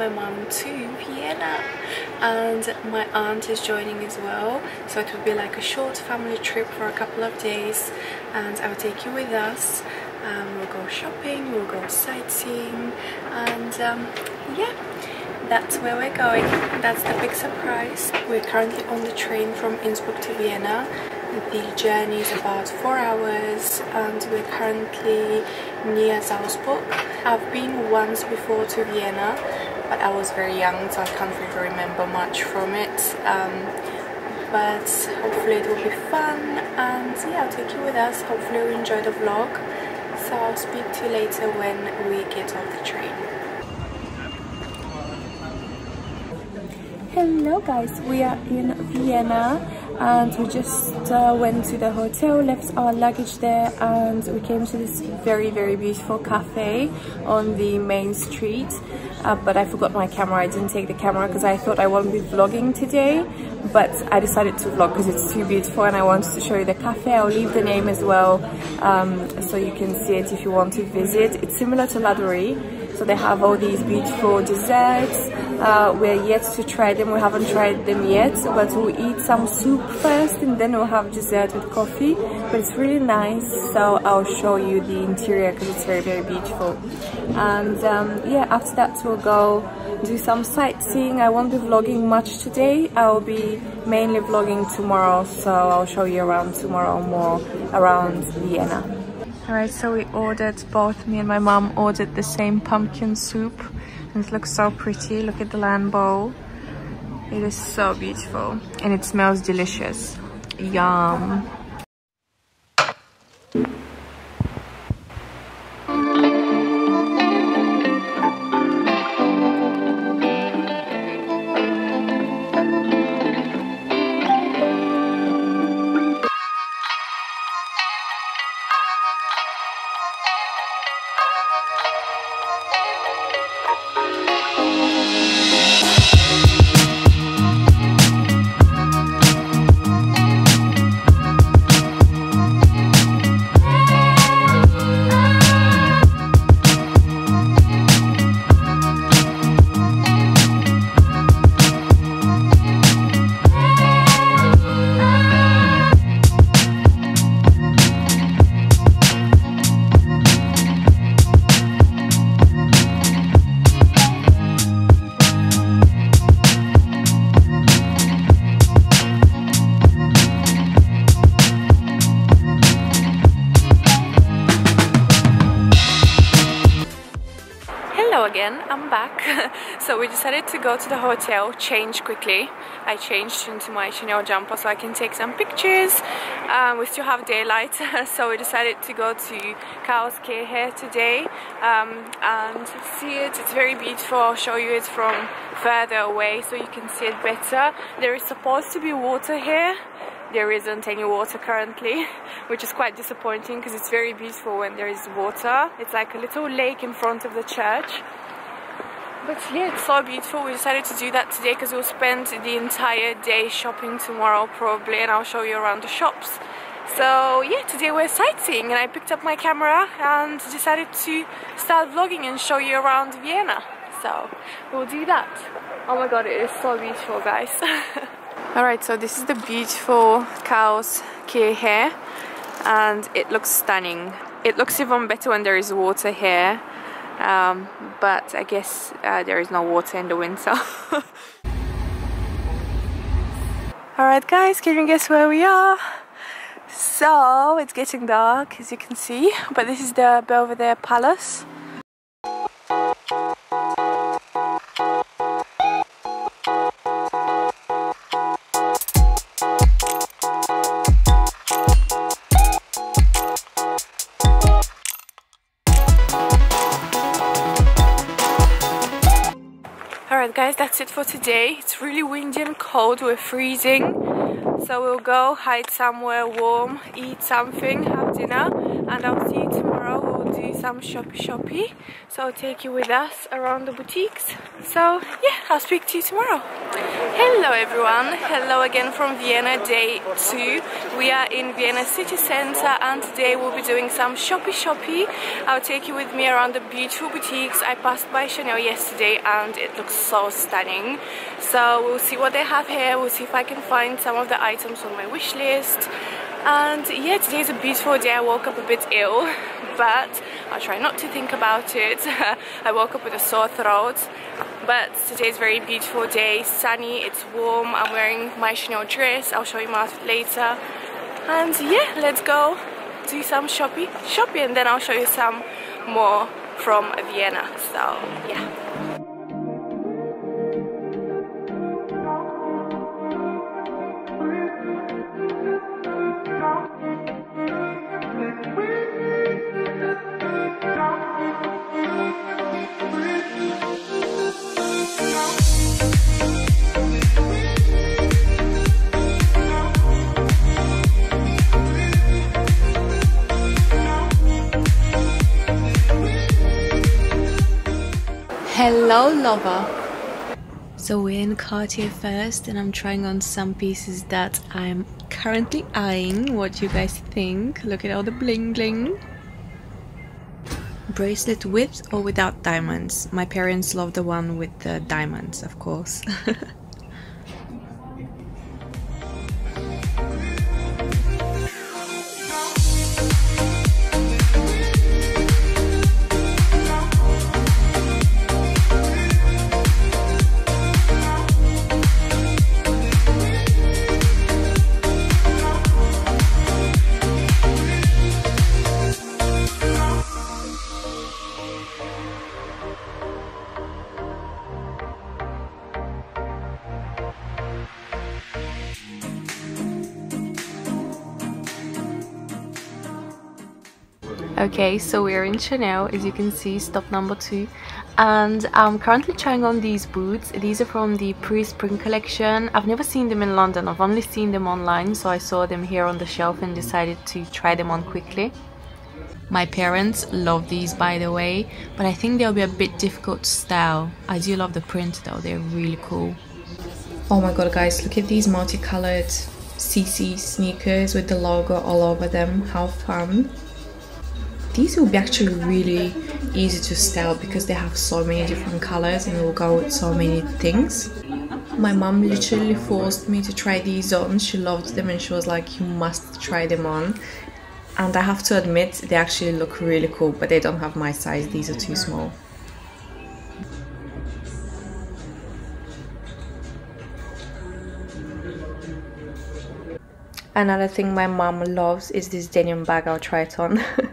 my mom to Vienna and my aunt is joining as well. So it will be like a short family trip for a couple of days and I'll take you with us. Um, we'll go shopping, we'll go sightseeing and um, yeah, that's where we're going. That's the big surprise. We're currently on the train from Innsbruck to Vienna the journey is about four hours and we're currently near Salzburg. I've been once before to Vienna but I was very young so I can't really remember much from it. Um, but hopefully it will be fun and yeah I'll take you with us. Hopefully you enjoy the vlog. So I'll speak to you later when we get off the train. Hello guys, we are in Vienna and we just uh, went to the hotel left our luggage there and we came to this very very beautiful cafe on the main street uh, but I forgot my camera. I didn't take the camera because I thought I won't be vlogging today. But I decided to vlog because it's too beautiful and I wanted to show you the cafe. I'll leave the name as well um, so you can see it if you want to visit. It's similar to Ladurée so they have all these beautiful desserts uh, we're yet to try them. We haven't tried them yet but we'll eat some soup first and then we'll have dessert with coffee. But it's really nice so I'll show you the interior because it's very very beautiful. And um, yeah after that we'll go do some sightseeing. I won't be vlogging much today. I'll be mainly vlogging tomorrow so I'll show you around tomorrow more around Vienna. Alright, so we ordered, both me and my mom ordered the same pumpkin soup. It looks so pretty. Look at the lamb bowl. It is so beautiful. And it smells delicious. Yum. Again I'm back. So we decided to go to the hotel change quickly. I changed into my Chanel jumper so I can take some pictures. Um, we still have daylight so we decided to go to Chaos here today um, and see it. It's very beautiful. I'll show you it from further away so you can see it better. There is supposed to be water here there isn't any water currently which is quite disappointing because it's very beautiful when there is water it's like a little lake in front of the church but yeah, it's so beautiful. We decided to do that today because we'll spend the entire day shopping tomorrow probably and I'll show you around the shops. So yeah, today we're sightseeing and I picked up my camera and decided to start vlogging and show you around Vienna. So we'll do that. Oh my god, it is so beautiful guys. Alright, so this is the beautiful Chaos here and it looks stunning. It looks even better when there is water here um, but I guess uh, there is no water in the winter. Alright guys, can you guess where we are? So, it's getting dark as you can see, but this is the Belvedere Palace. For today. It's really windy and cold, we're freezing. So So we'll go hide somewhere warm, eat something, have dinner, and I'll see you tomorrow. We'll do some shoppy shoppy. So I'll take you with us around the boutiques. So yeah, I'll speak to you tomorrow. Hello everyone, hello again from Vienna, day two. We are in Vienna city center and today we'll be doing some shoppy shoppy. I'll take you with me around the beautiful boutiques. I passed by Chanel yesterday and it looks so stunning. So we'll see what they have here, we'll see if I can find some of the items on my wish list. And yeah, today is a beautiful day. I woke up a bit ill, but I'll try not to think about it. I woke up with a sore throat, but today is a very beautiful day, sunny, it's warm. I'm wearing my Chanel dress. I'll show you my outfit later. And yeah, let's go do some shopping, shopping, and then I'll show you some more from Vienna. So yeah. Lover! So we're in Cartier first and I'm trying on some pieces that I'm currently eyeing. What do you guys think? Look at all the bling bling. Bracelet with or without diamonds? My parents love the one with the diamonds, of course. okay so we're in chanel as you can see stop number two. And i'm currently trying on these boots. These are from the pre-spring collection. I've never seen them in london. I've only seen them online so i saw them here on the shelf and decided to try them on quickly. My parents love these by the way but i think they'll be a bit difficult to style. I do love the print though. They're really cool. Oh my god guys look at these multicolored cc sneakers with the logo all over them. How fun these will be actually really easy to style because they have so many different colors and will go with so many things. My mom literally forced me to try these on. She loved them and she was like you must try them on. And i have to admit they actually look really cool but they don't have my size. These are too small. Another thing my mom loves is this denim bag i'll try it on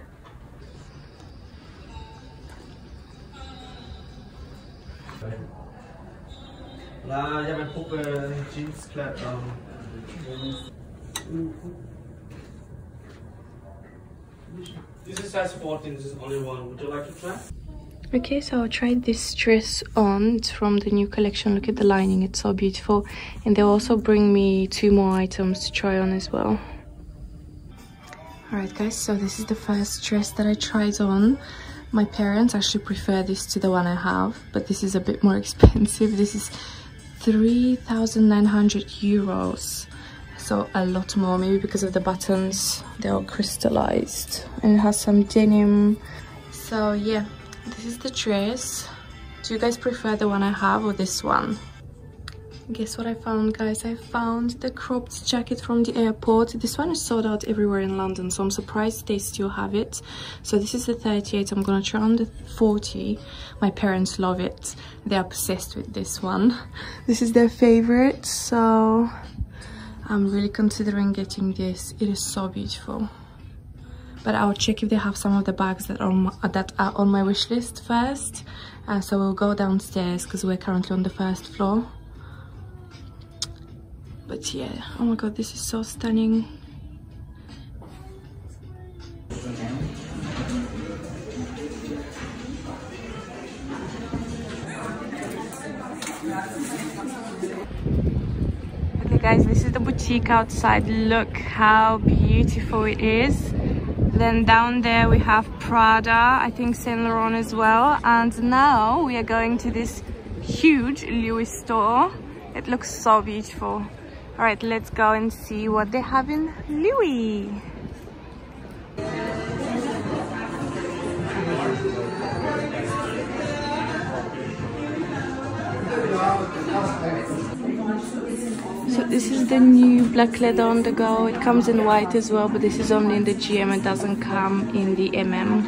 Ja, ich habe eine Puppe, Jeanskleid. Um, this is size 14, this is only one. Would you like to try? Okay, so I tried this dress on. It's from the new collection. Look at the lining, it's so beautiful. And they'll also bring me two more items to try on as well. Alright guys, so this is the first dress that I tried on. My parents actually prefer this to the one I have, but this is a bit more expensive. This is 3,900 euros. So a lot more maybe because of the buttons. They're all crystallized. And it has some denim. So yeah this is the dress. Do you guys prefer the one i have or this one guess what i found guys? I found the cropped jacket from the airport. This one is sold out everywhere in london so i'm surprised they still have it. So this is the 38 i'm gonna try on the 40 my parents love it. They're obsessed with this one. This is their favorite so i'm really considering getting this. It is so beautiful. But I'll check if they have some of the bags that are on my, that are on my wish list first. Uh, so we'll go downstairs because we're currently on the first floor but yeah oh my god this is so stunning. Okay guys this is the boutique outside. Look how beautiful it is. Then down there we have prada i think saint laurent as well. And now we are going to this huge louis store. It looks so beautiful all right let's go and see what they have in louis So this is the new black leather on the go. It comes in white as well, but this is only in the GM. It doesn't come in the MM.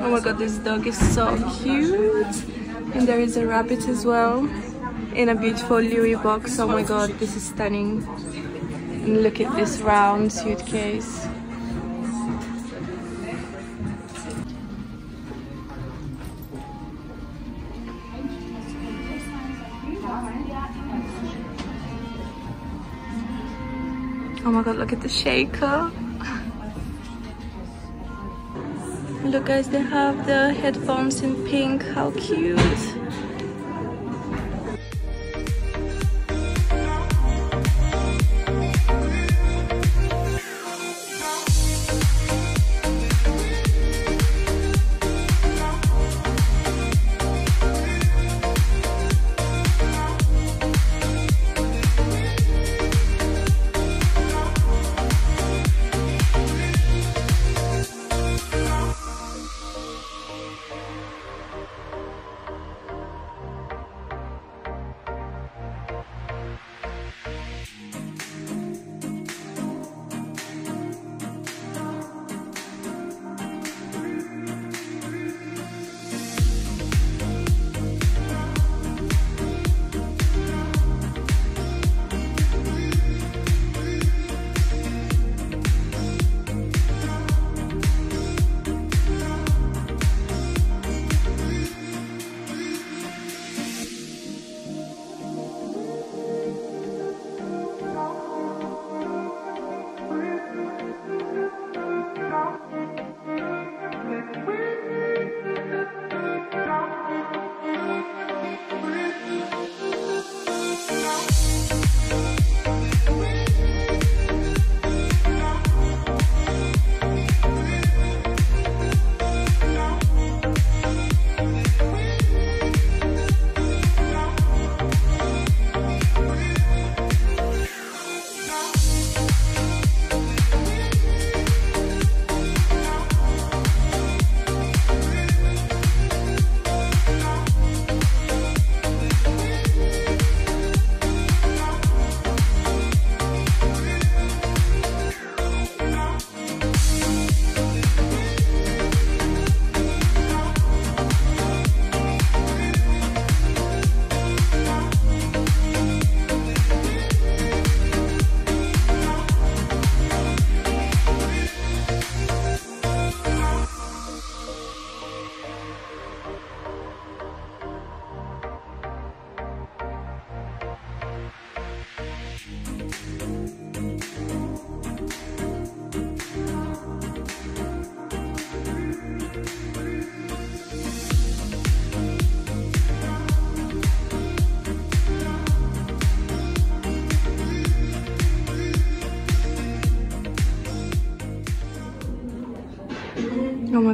Oh my god, this dog is so cute. And there is a rabbit as well in a beautiful Louis box. Oh my god, this is stunning. And look at this round suitcase. Oh my god, look at the shaker. Look guys, they have the headphones in pink. How cute.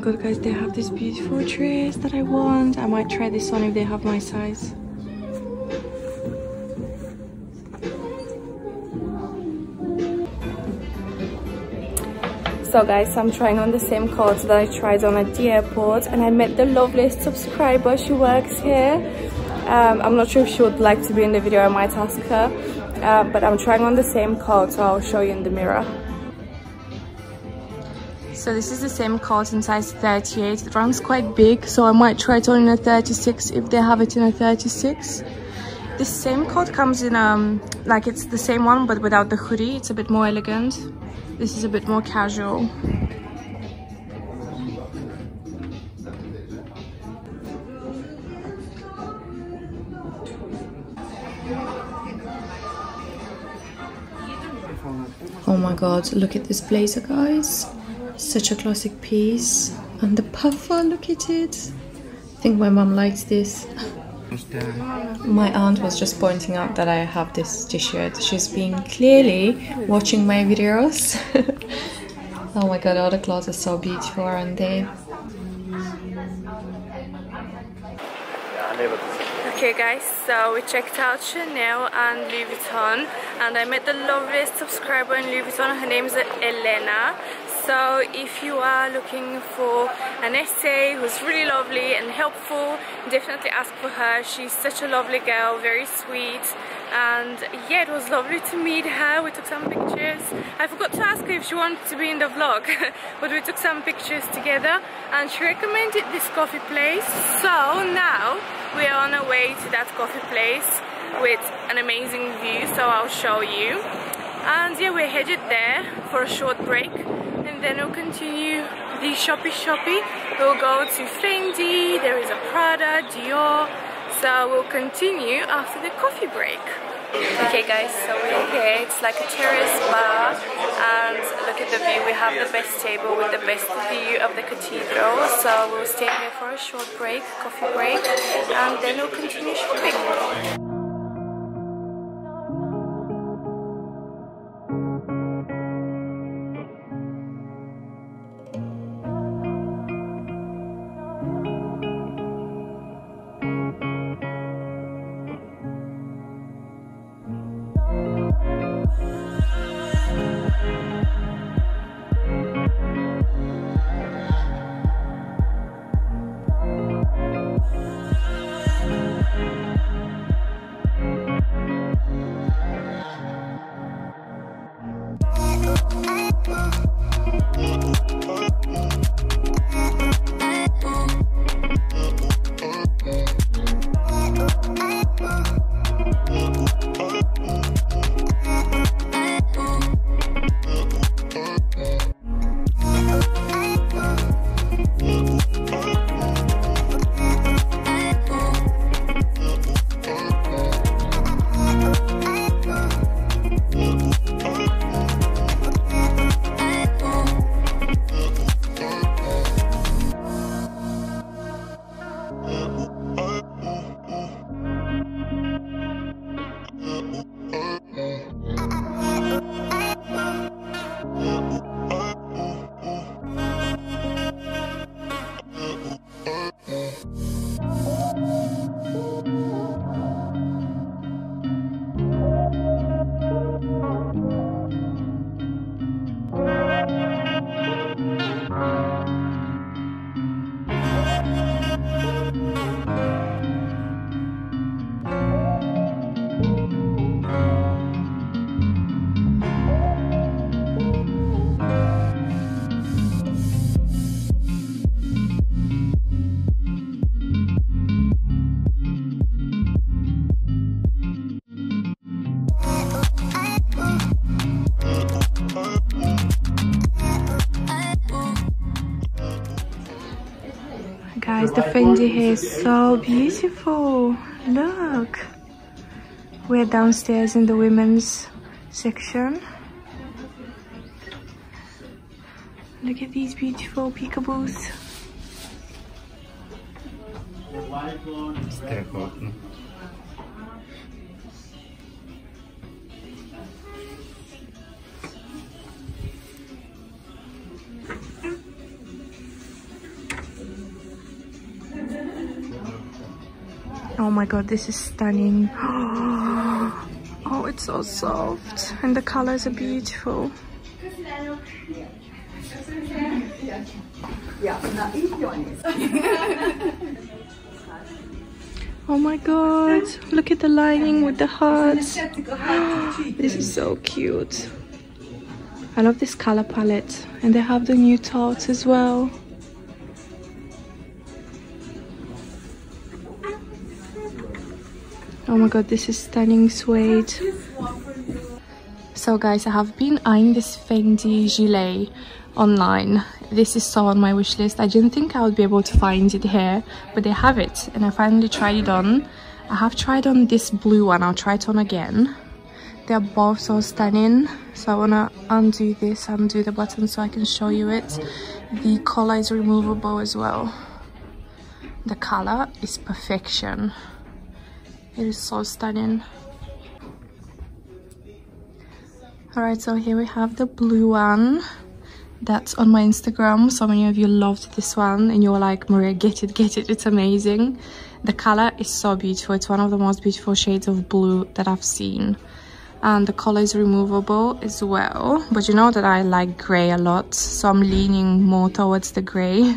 My god guys, they have this beautiful dress that I want. I might try this on if they have my size. So guys, I'm trying on the same coat that I tried on at the airport and I met the loveliest subscriber. She works here. Um, I'm not sure if she would like to be in the video. I might ask her. Uh, but I'm trying on the same coat, so I'll show you in the mirror. So this is the same coat in size 38. It runs quite big, so I might try it on in a 36 if they have it in a 36. This same coat comes in, um, like it's the same one but without the hoodie. It's a bit more elegant. This is a bit more casual. Oh my god, look at this blazer guys. Such a classic piece. And the puffer, look at it. I think my mom likes this. My aunt was just pointing out that I have this t-shirt. She's been clearly watching my videos. oh my god, all the clothes are so beautiful, aren't they? Okay guys, so we checked out Chanel and Louis Vuitton and I met the loveliest subscriber in Louis Vuitton, her name is Elena so if you are looking for an SA who's really lovely and helpful definitely ask for her. She's such a lovely girl very sweet. And yeah it was lovely to meet her. We took some pictures. I forgot to ask her if she wanted to be in the vlog but we took some pictures together and she recommended this coffee place. So now we are on our way to that coffee place with an amazing view. So I'll show you. And yeah we're headed there for a short break then we'll continue the shoppy shoppy we'll go to Fendi. There is a Prada Dior. So we'll continue after the coffee break. Okay guys so we're here. It's like a terrace bar and look at the view. We have the best table with the best view of the cathedral. So we'll stay here for a short break coffee break and then we'll continue shopping guys the fendi here is so beautiful look. We're downstairs in the women's section. Look at these beautiful peekaboos Oh my god, this is stunning. Oh, it's so soft. And the colors are beautiful. oh my god, look at the lining with the hearts. this is so cute. I love this color palette. And they have the new tarts as well. Oh my god this is stunning suede so guys i have been eyeing this fendi gilet online. This is so on my wish list. I didn't think i would be able to find it here but they have it and i finally tried it on. I have tried on this blue one. I'll try it on again. They're both so stunning. So i want to undo this undo the button so i can show you it. The collar is removable as well. The color is perfection It is so stunning. Alright, so here we have the blue one that's on my Instagram. So many of you loved this one and you were like, Maria, get it, get it. It's amazing. The color is so beautiful. It's one of the most beautiful shades of blue that I've seen. And the color is removable as well. But you know that I like gray a lot. So I'm leaning more towards the gray.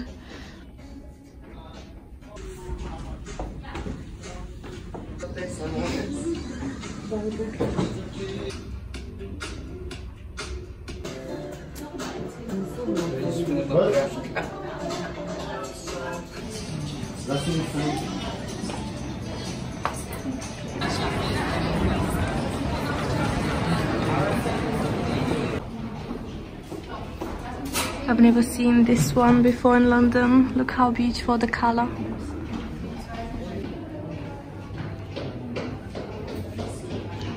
This one before in London. Look how beautiful the color.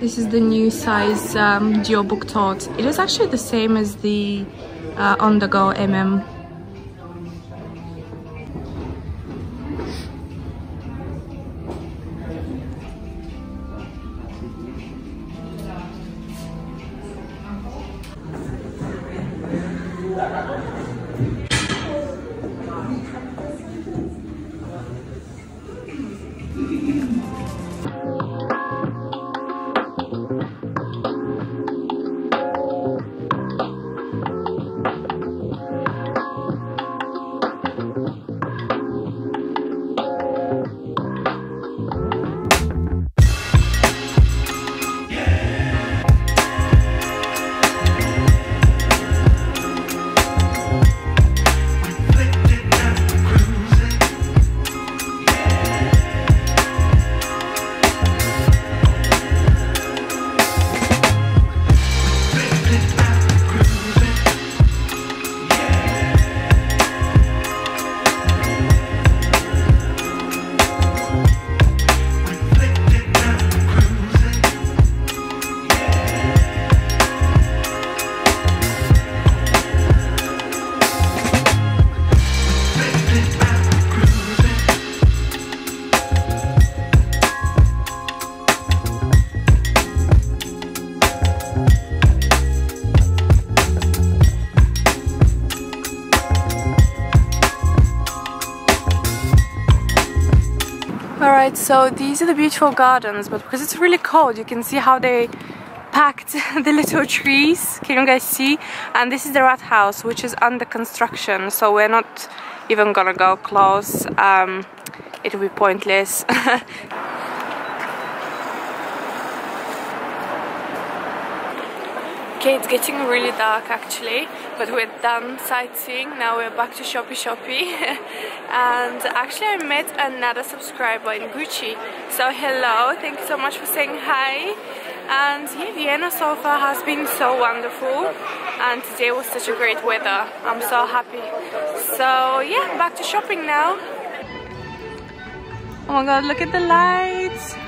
This is the new size um, Dior Book Tote. It is actually the same as the uh, On The Go MM. Alright, so these are the beautiful gardens, but because it's really cold, you can see how they packed the little trees. Can you guys see? And this is the Rathaus, which is under construction, so we're not even gonna go close. Um, it will be pointless. Okay, it's getting really dark actually, but we're done sightseeing. Now we're back to Shoppy Shoppy. and actually I met another subscriber in Gucci. So hello, thank you so much for saying hi. And yeah, Vienna so far has been so wonderful. And today was such a great weather. I'm so happy. So yeah, back to shopping now. Oh my god, look at the lights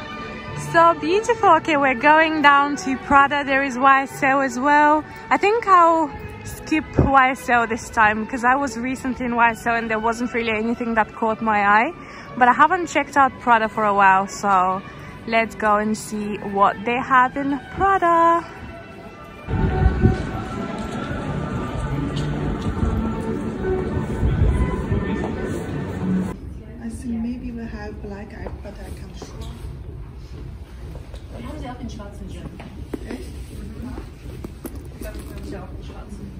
so beautiful. Okay, we're going down to Prada. There is YSL as well. I think I'll skip YSL this time because I was recently in YSL and there wasn't really anything that caught my eye. But I haven't checked out Prada for a while, so let's go and see what they have in Prada. I think maybe we have black eye, but I can't sure. Haben Sie den schwarzen Gin? Echt? Sie auch den schwarzen?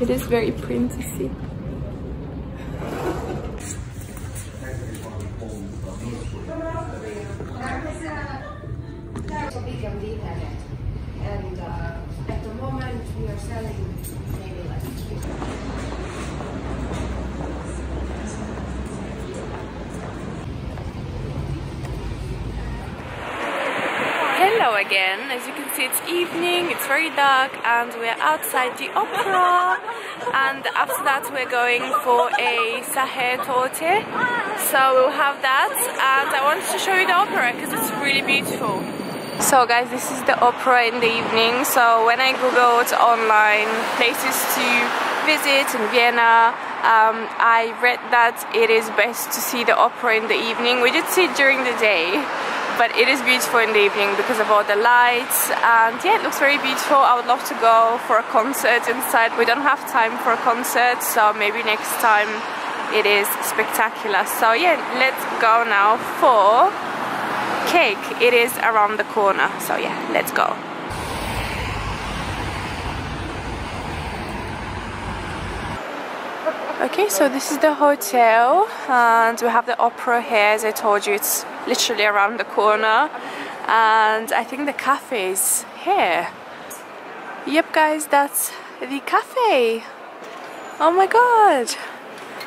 It is very princessy. big on the internet. And uh, at the moment, we are selling maybe like Hello, Hello again. As you can see, it's evening, it's very dark, and we're outside the opera. And after that, we're going for a Sacher torte. So we'll have that, and I wanted to show you the opera because it's really beautiful. So guys, this is the opera in the evening. So when I googled online places to visit in Vienna, um, I read that it is best to see the opera in the evening. We did see it during the day but it is beautiful in the evening because of all the lights. And yeah it looks very beautiful. I would love to go for a concert inside. We don't have time for a concert so maybe next time it is spectacular. So yeah let's go now for cake. It is around the corner. So yeah let's go Okay, so this is the hotel and we have the opera here as I told you it's literally around the corner and I think the cafe is here. Yep guys, that's the cafe. Oh my god.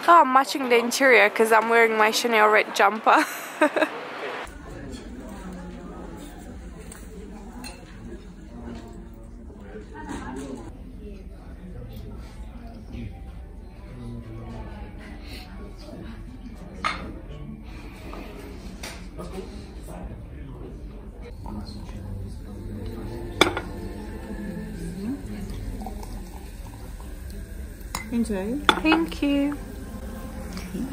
Oh, I'm matching the interior because I'm wearing my Chanel red jumper. Enjoy. Thank you.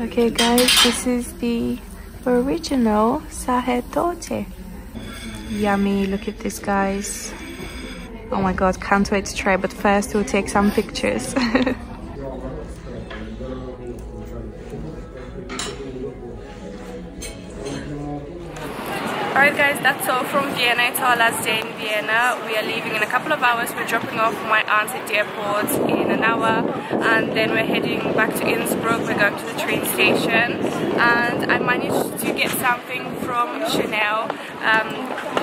Okay guys, this is the original Sacher torte. Yummy, look at this guys. Oh my god, can't wait to try, but first we'll take some pictures. guys, that's all from Vienna. It's our last day in Vienna. We are leaving in a couple of hours. We're dropping off my aunt at the airport in an hour and then we're heading back to Innsbruck. We're going to the train station and I managed to get something from Chanel um,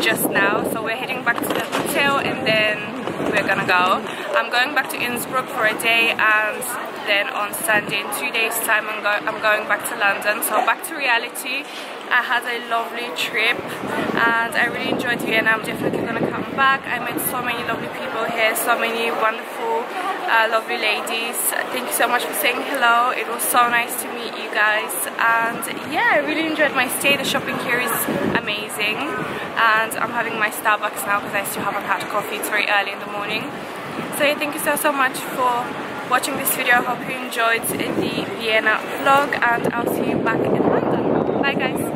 just now. So we're heading back to the hotel and then we're gonna go. I'm going back to Innsbruck for a day and then on Sunday in two days time I'm, go I'm going back to London. So back to reality. I had a lovely trip and I really enjoyed Vienna. I'm definitely gonna come back. I met so many lovely people here, so many wonderful, uh, lovely ladies. Thank you so much for saying hello. It was so nice to meet you guys and yeah, I really enjoyed my stay. The shopping here is amazing and I'm having my Starbucks now because I still haven't had coffee. It's very early in the morning. So yeah, thank you so so much for watching this video. I hope you enjoyed the Vienna vlog and I'll see you back in London. Bye guys.